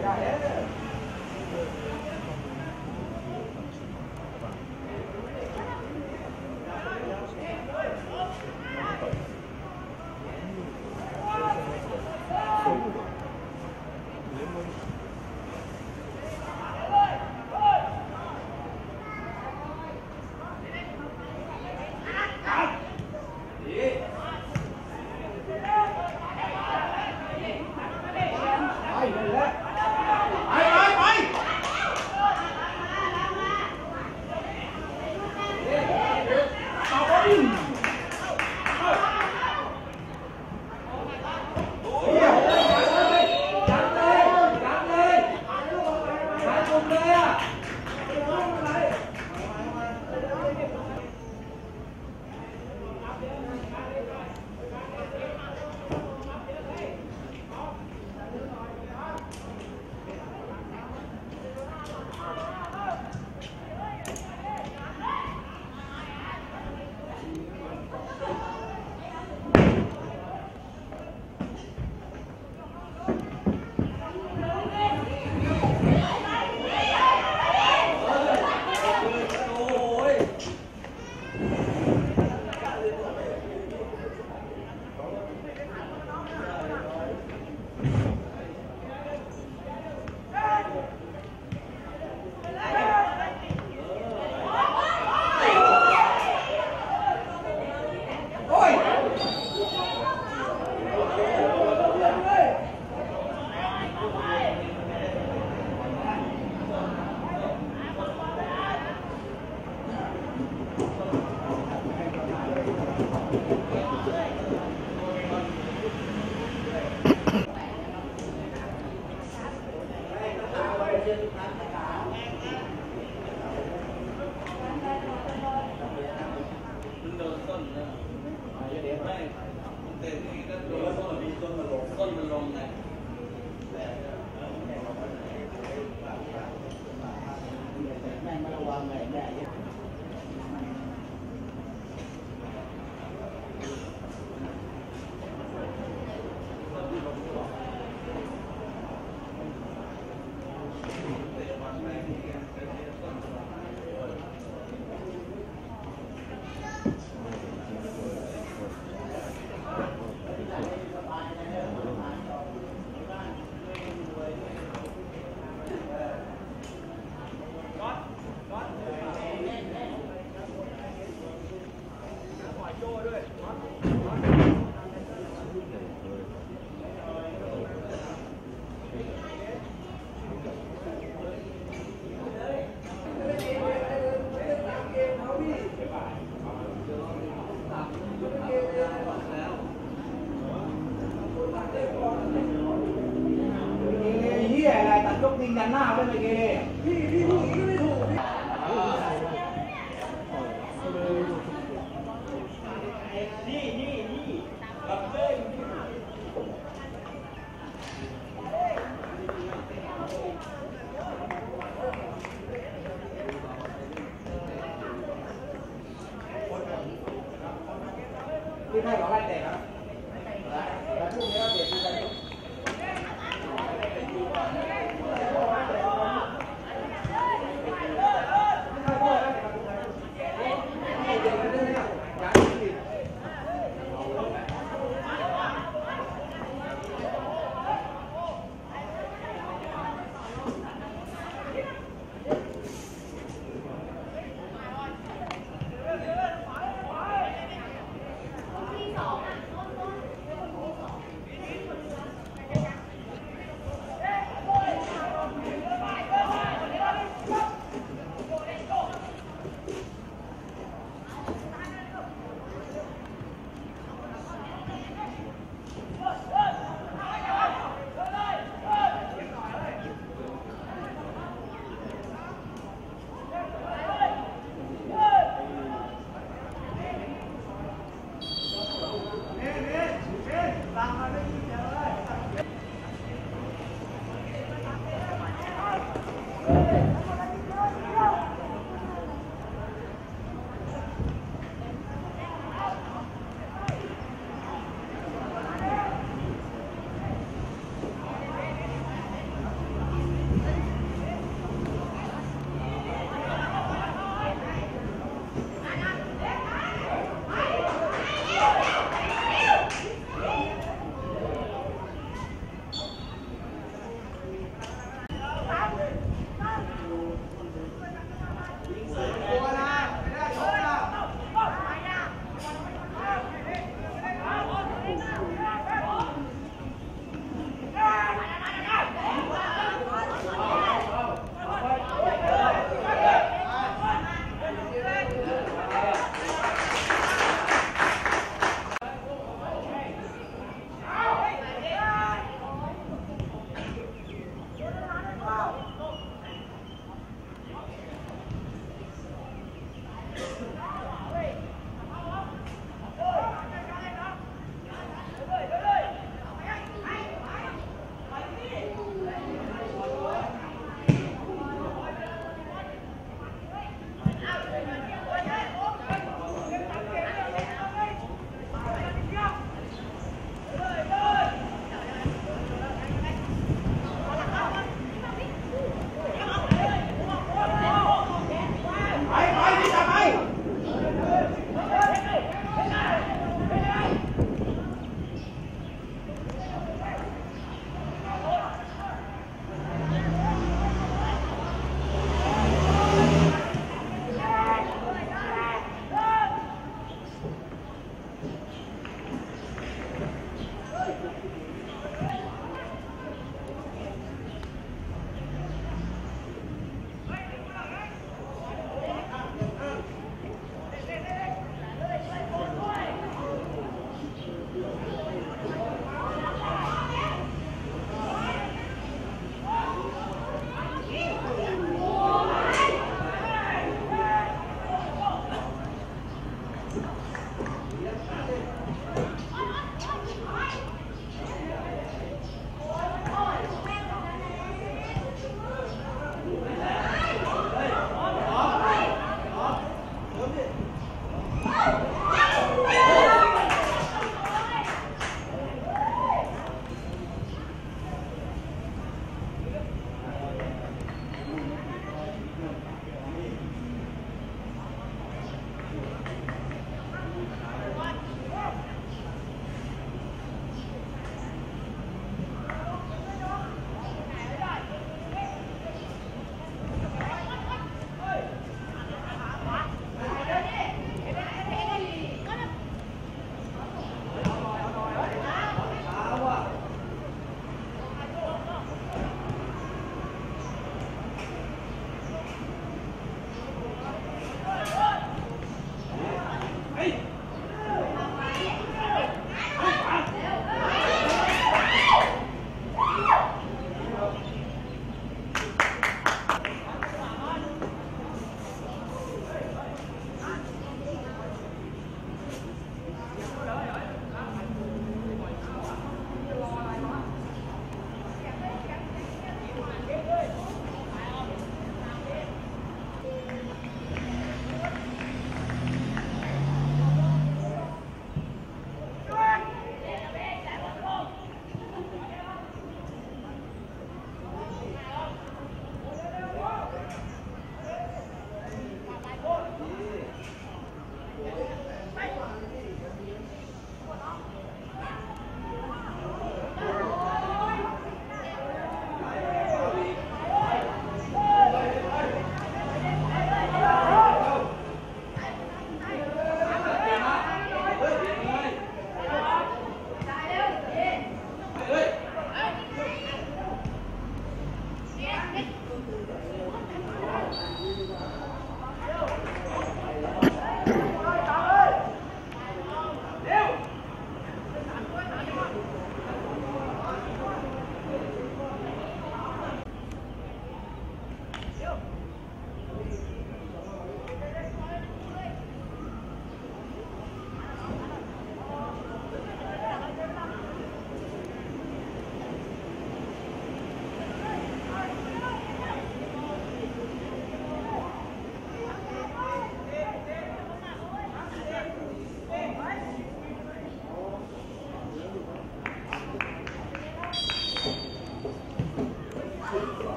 Yeah. canal.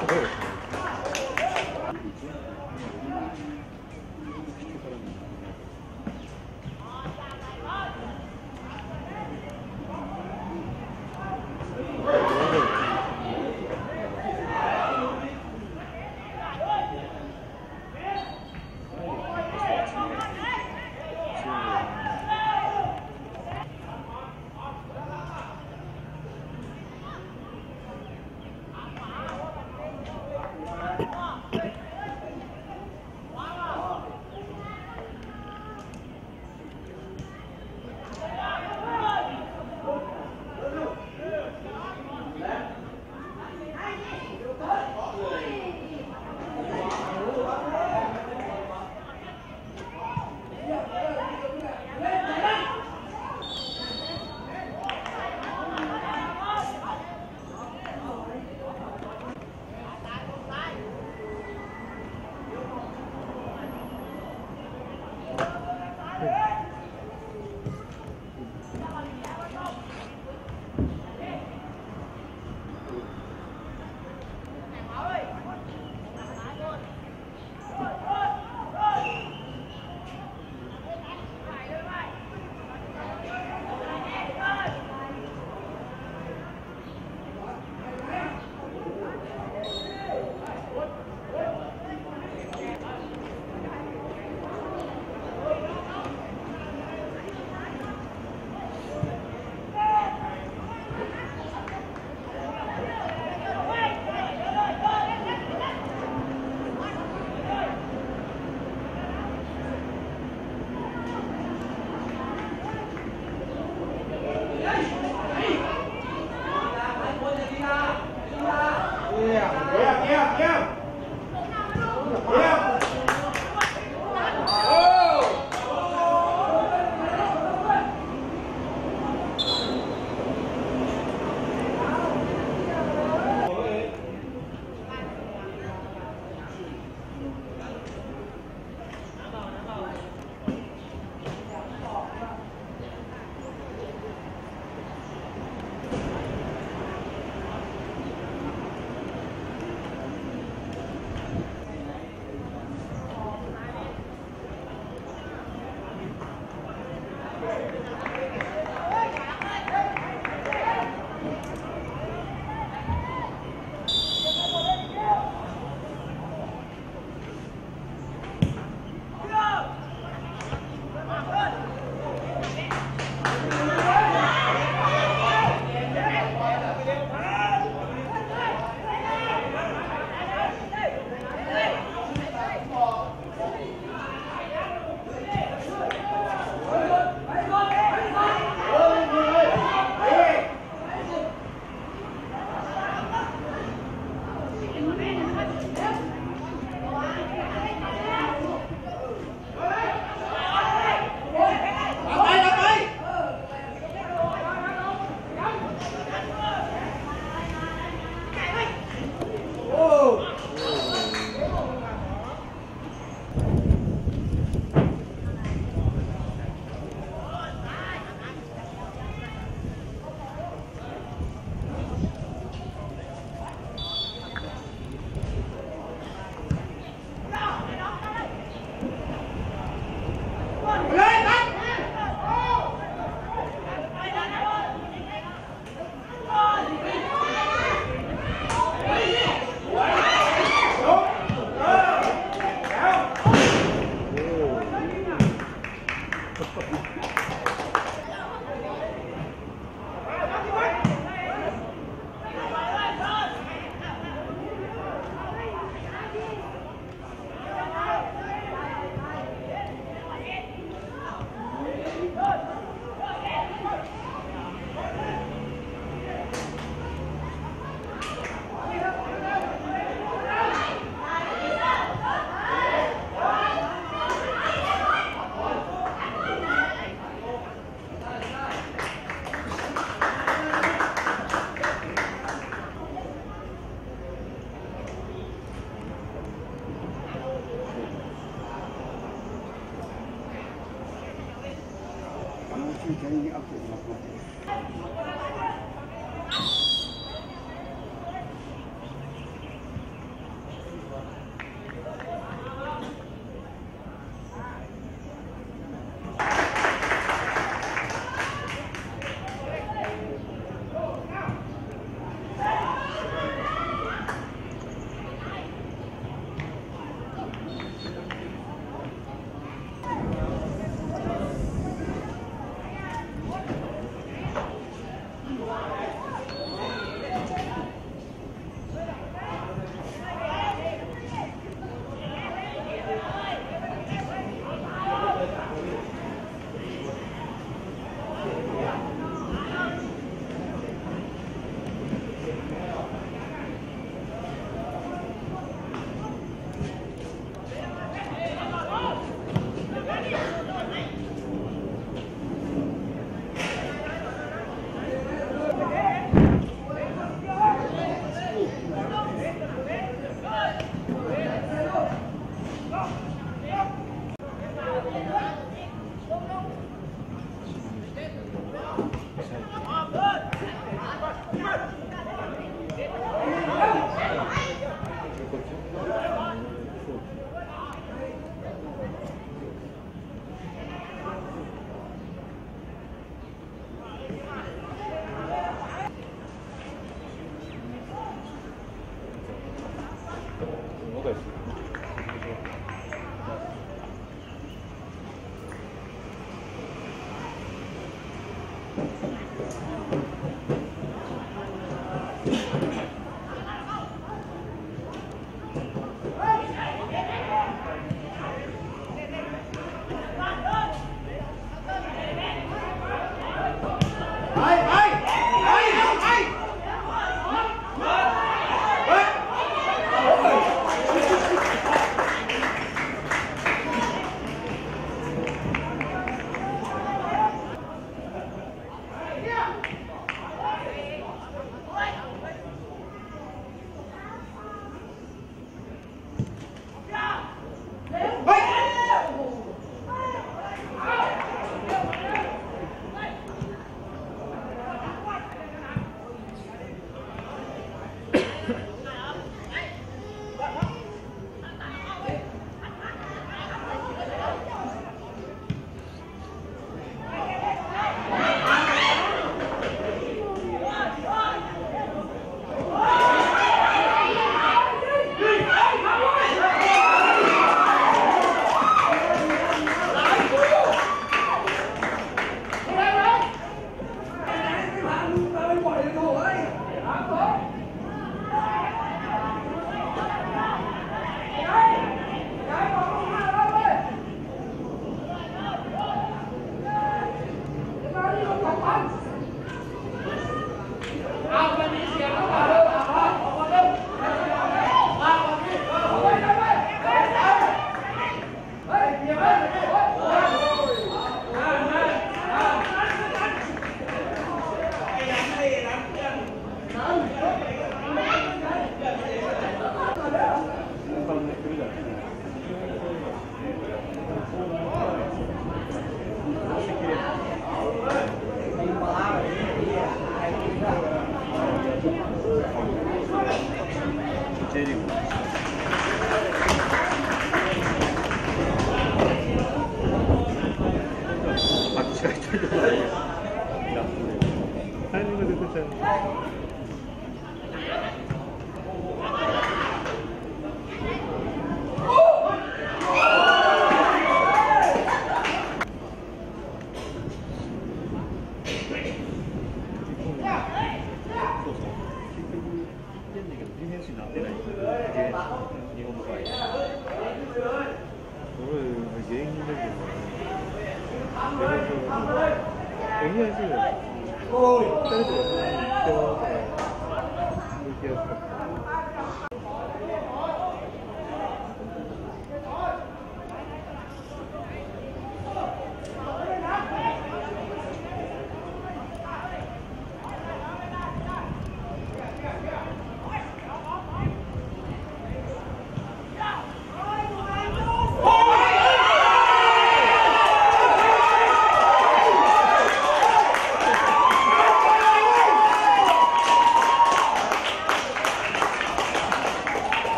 Absolutely.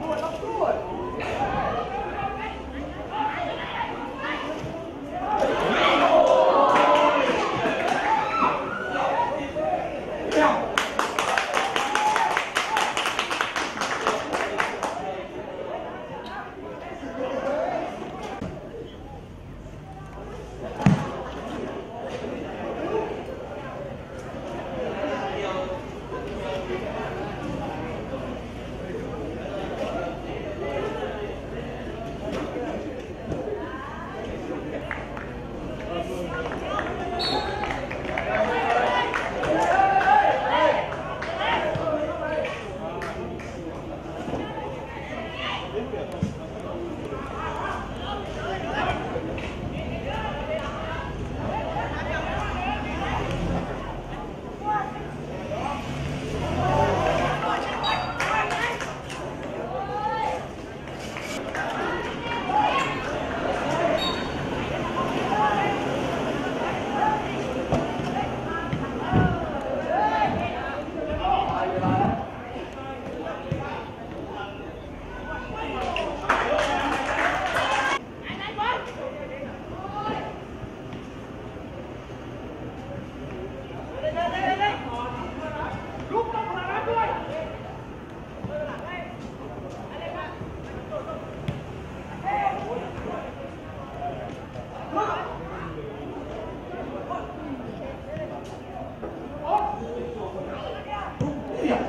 到，到，到。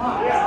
Yeah.